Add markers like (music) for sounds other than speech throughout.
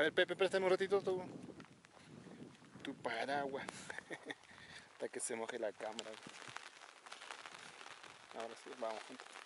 ver, Pepe, préstame un ratito tu, tu paraguas. (laughs) Hasta que se moje la cámara. Ahora sí, vamos juntos.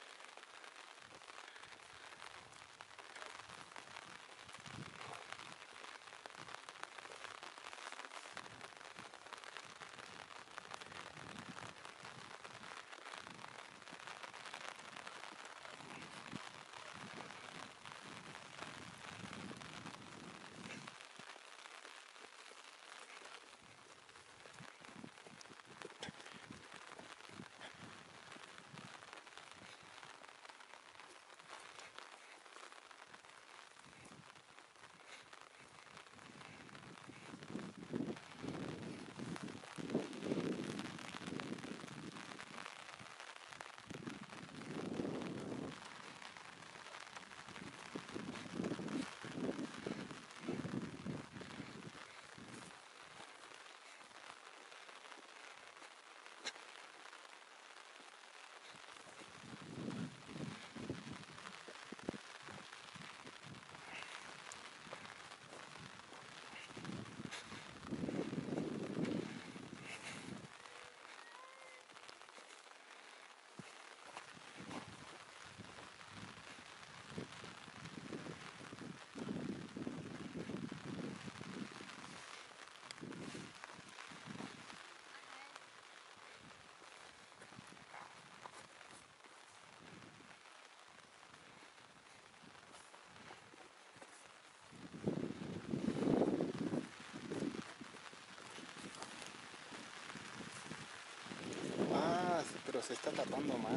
Se está tapando más.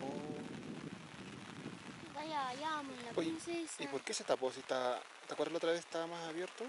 Oh. Vaya, llamen la Oye, princesa. ¿y por qué se tapó si está... ¿Te acuerdas la otra vez estaba más abierto?